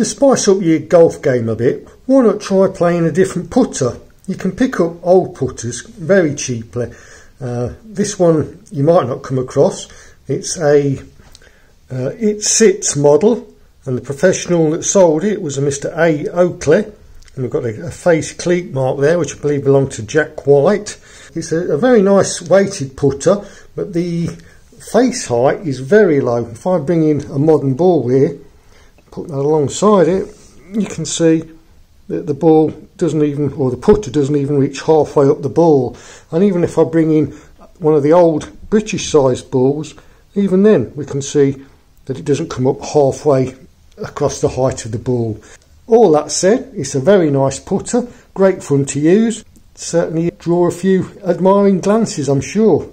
To spice up your golf game a bit, why not try playing a different putter? You can pick up old putters very cheaply. Uh, this one you might not come across. It's a uh, it sits model and the professional that sold it was a Mr. A. Oakley and we've got a, a face cleek mark there which I believe belonged to Jack White. It's a, a very nice weighted putter but the face height is very low. If I bring in a modern ball here, put that alongside it, you can see that the ball doesn't even, or the putter doesn't even reach halfway up the ball. And even if I bring in one of the old British sized balls, even then we can see that it doesn't come up halfway across the height of the ball. All that said, it's a very nice putter, great fun to use, certainly draw a few admiring glances I'm sure.